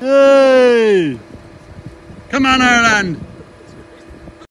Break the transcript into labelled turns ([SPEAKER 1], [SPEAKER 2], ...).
[SPEAKER 1] Hey! Come on, Ireland!